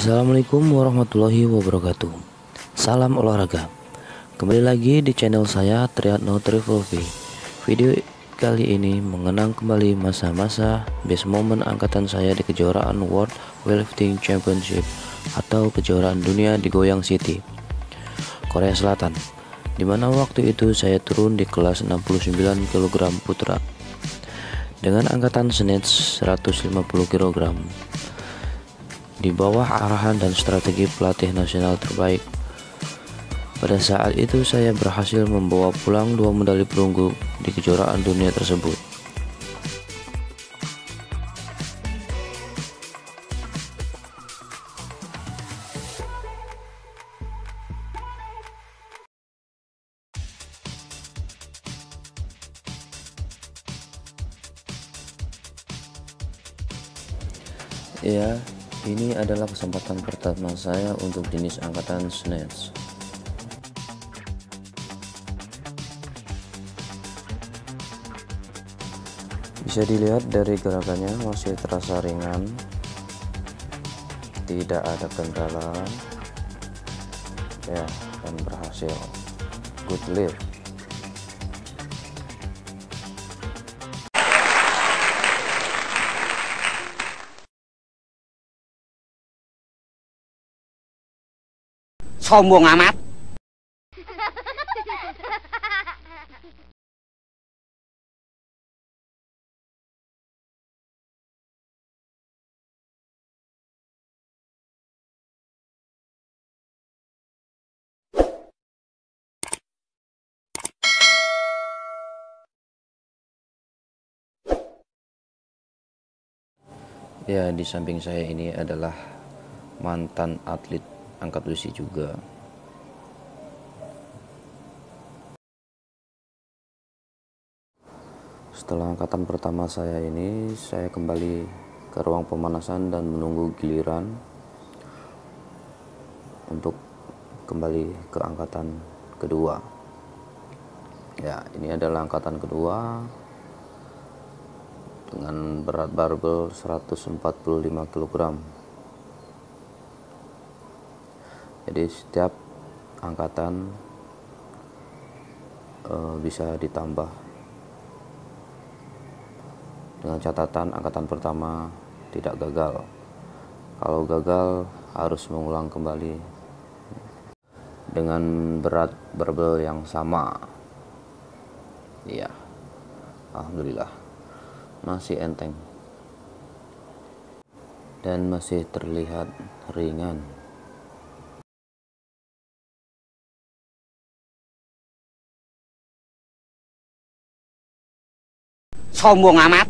Assalamualaikum warahmatullahi wabarakatuh. Salam olahraga. Kembali lagi di channel saya Triatno Triple V. Video kali ini mengenang kembali masa-masa best moment angkatan saya di kejuaraan World Weightlifting Championship Atau kejuaraan dunia di Goyang City Korea Selatan Di mana waktu itu saya turun di kelas 69 kg putra dengan angkatan snatch 150 kg di bawah arahan dan strategi pelatih nasional terbaik. Pada saat itu saya berhasil membawa pulang dua medali perunggu di kejuaraan dunia tersebut. Ya, ini adalah kesempatan pertama saya untuk jenis angkatan snatch. Bisa dilihat dari gerakannya masih terasa ringan, tidak ada kendala, ya, dan berhasil. Good lift. Sombong amat. Ya, di samping saya ini adalah mantan atlet angkat besi juga. Setelah angkatan pertama saya ini, saya kembali ke ruang pemanasan dan menunggu giliran untuk kembali ke angkatan kedua. Ya, ini adalah angkatan kedua dengan berat barbel 145 kg. Jadi setiap angkatan uh, bisa ditambah dengan catatan angkatan pertama tidak gagal. Kalau gagal harus mengulang kembali dengan berat barbel yang sama. Iya. Alhamdulillah masih enteng dan masih terlihat ringan. Sombong amat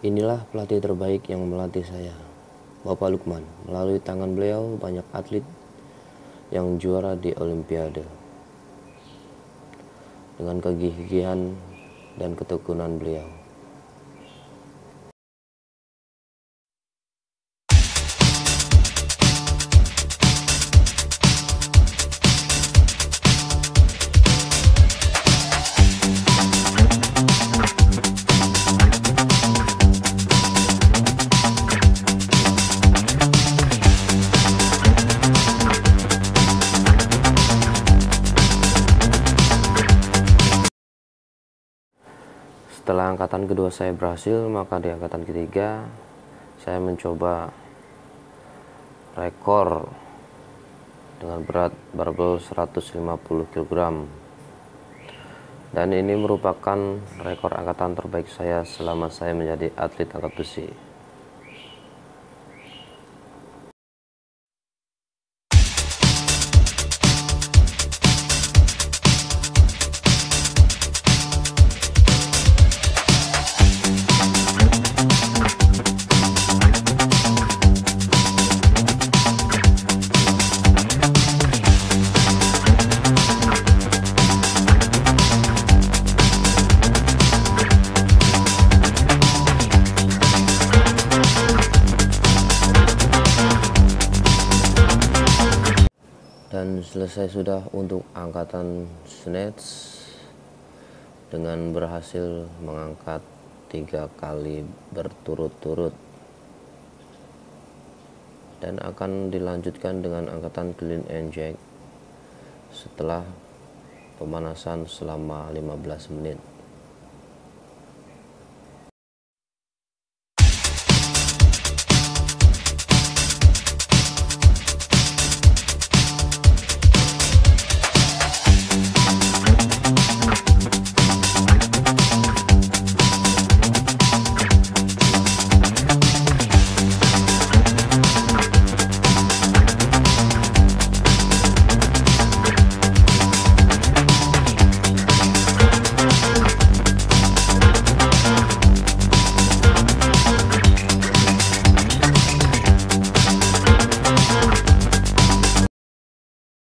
Inilah pelatih terbaik yang melatih saya, Bapak Lukman. Melalui tangan beliau, banyak atlet yang juara di Olimpiade. Dengan kegigihan dan ketekunan beliau. Setelah angkatan kedua saya berhasil, maka di angkatan ketiga saya mencoba rekor dengan berat barbel 150 kg. Dan ini merupakan rekor angkatan terbaik saya selama saya menjadi atlet angkat besi. Dan selesai sudah untuk angkatan snatch dengan berhasil mengangkat tiga kali berturut-turut. Dan akan dilanjutkan dengan angkatan clean and jack setelah pemanasan selama 15 menit